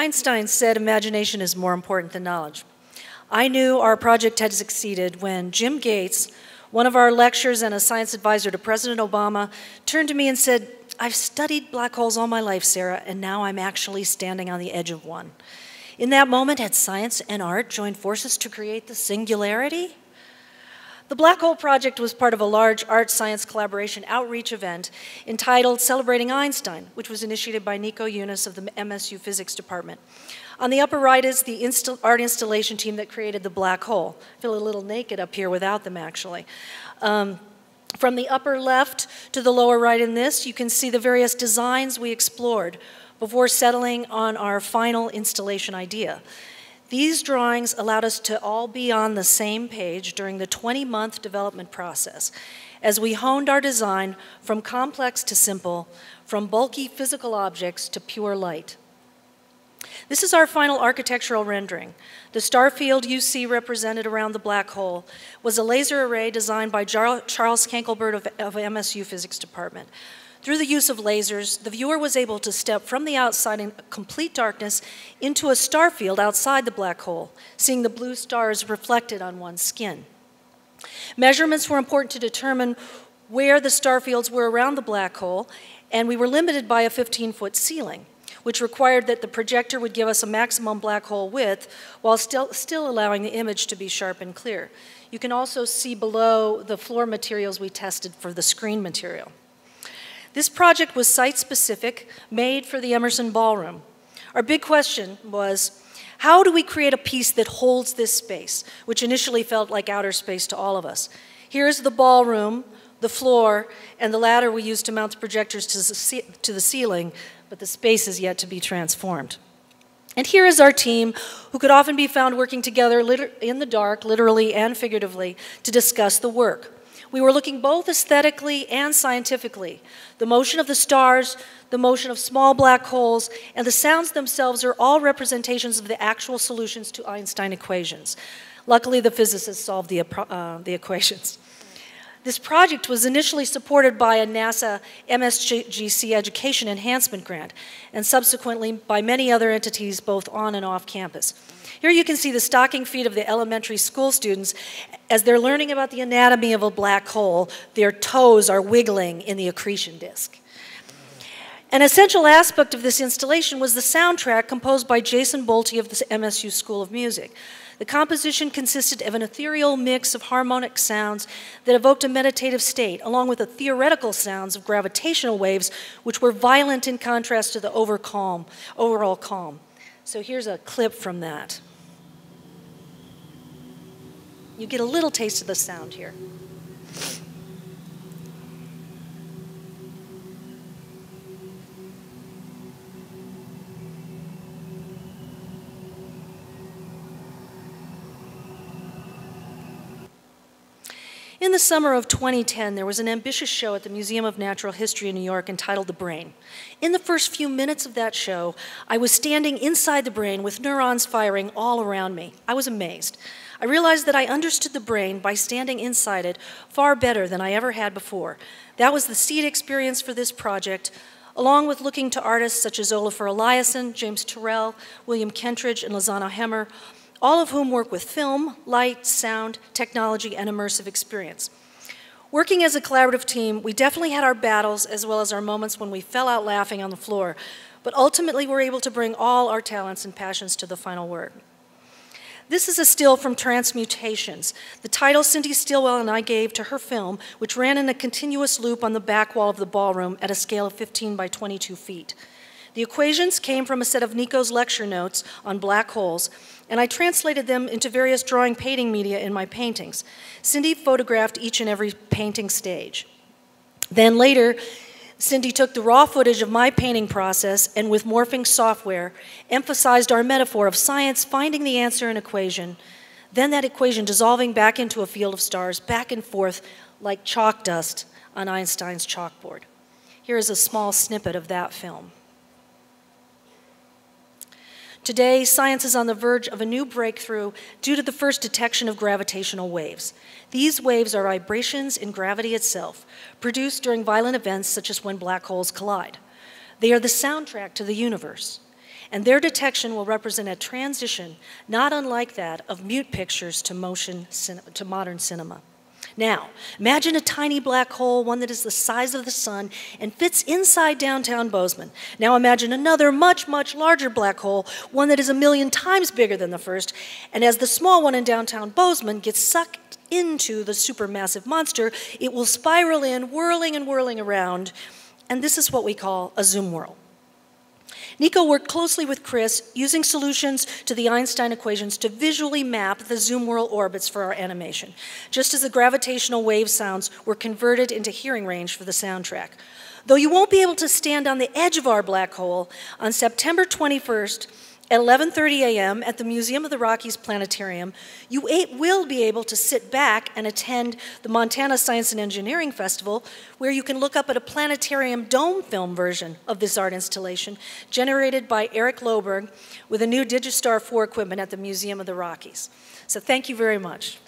Einstein said imagination is more important than knowledge. I knew our project had succeeded when Jim Gates, one of our lecturers and a science advisor to President Obama, turned to me and said, I've studied black holes all my life, Sara, and now I'm actually standing on the edge of one. In that moment, had science and art joined forces to create the singularity? The Black Hole Project was part of a large art science collaboration outreach event entitled Celebrating Einstein, which was initiated by Nico Yunes of the MSU Physics Department. On the upper right is the art installation team that created the black hole. I feel a little naked up here without them, actually. Um, from the upper left to the lower right in this, you can see the various designs we explored before settling on our final installation idea. These drawings allowed us to all be on the same page during the 20 month development process as we honed our design from complex to simple, from bulky physical objects to pure light. This is our final architectural rendering. The star field you see represented around the black hole was a laser array designed by Charles Kankelborg of, of MSU Physics Department. Through the use of lasers, the viewer was able to step from the outside in complete darkness into a star field outside the black hole, seeing the blue stars reflected on one's skin. Measurements were important to determine where the star fields were around the black hole, and we were limited by a 15 foot ceiling, which required that the projector would give us a maximum black hole width while still, still allowing the image to be sharp and clear. You can also see below the floor materials we tested for the screen material. This project was site specific, made for the Emerson Ballroom. Our big question was how do we create a piece that holds this space, which initially felt like outer space to all of us? Here's the ballroom, the floor, and the ladder we used to mount the projectors to the ceiling, but the space is yet to be transformed. And here is our team, who could often be found working together in the dark, literally and figuratively, to discuss the work. We were looking both aesthetically and scientifically. The motion of the stars, the motion of small black holes, and the sounds themselves are all representations of the actual solutions to Einstein equations. Luckily, the physicists solved the, uh, the equations. This project was initially supported by a NASA MSGC Education Enhancement Grant, and subsequently by many other entities both on and off campus. Here you can see the stocking feet of the elementary school students as they're learning about the anatomy of a black hole, their toes are wiggling in the accretion disk. An essential aspect of this installation was the soundtrack composed by Jason Bolte of the MSU School of Music. The composition consisted of an ethereal mix of harmonic sounds that evoked a meditative state, along with the theoretical sounds of gravitational waves, which were violent in contrast to the over calm, overall calm. So here's a clip from that. You get a little taste of the sound here. In the summer of 2010, there was an ambitious show at the Museum of Natural History in New York entitled The Brain. In the first few minutes of that show, I was standing inside the brain with neurons firing all around me. I was amazed. I realized that I understood the brain by standing inside it far better than I ever had before. That was the seed experience for this project, along with looking to artists such as Olafur Eliasson, James Turrell, William Kentridge, and Lozano-Hemmer, all of whom work with film, light, sound, technology, and immersive experience. Working as a collaborative team, we definitely had our battles as well as our moments when we fell out laughing on the floor, but ultimately we're able to bring all our talents and passions to the final work. This is a still from Transmutations, the title Cindy Stillwell and I gave to her film, which ran in a continuous loop on the back wall of the ballroom at a scale of 15 by 22 feet. The equations came from a set of Nico's lecture notes on black holes, and I translated them into various drawing painting media in my paintings. Cindy photographed each and every painting stage. Then later, Cindy took the raw footage of my painting process and with morphing software emphasized our metaphor of science finding the answer in equation, then that equation dissolving back into a field of stars, back and forth like chalk dust on Einstein's chalkboard. Here is a small snippet of that film. Today, science is on the verge of a new breakthrough due to the first detection of gravitational waves. These waves are vibrations in gravity itself, produced during violent events such as when black holes collide. They are the soundtrack to the universe. and their detection will represent a transition not unlike that of mute pictures to motion to modern cinema. Now, imagine a tiny black hole, one that is the size of the sun and fits inside downtown Bozeman. Now imagine another much, much larger black hole, one that is a million times bigger than the first, and as the small one in downtown Bozeman gets sucked into the supermassive monster, it will spiral in, whirling and whirling around, and this is what we call a zoom whirl. Nico worked closely with Chris using solutions to the Einstein equations to visually map the zoom whirl orbits for our animation, just as the gravitational wave sounds were converted into hearing range for the soundtrack. Though you won't be able to stand on the edge of our black hole, on September 21st, at 11:30 a.m. at the Museum of the Rockies Planetarium, you will be able to sit back and attend the Montana Science and Engineering Festival, where you can look up at a planetarium dome film version of this art installation generated by Eric Loberg with a new Digistar 4 equipment at the Museum of the Rockies. So thank you very much.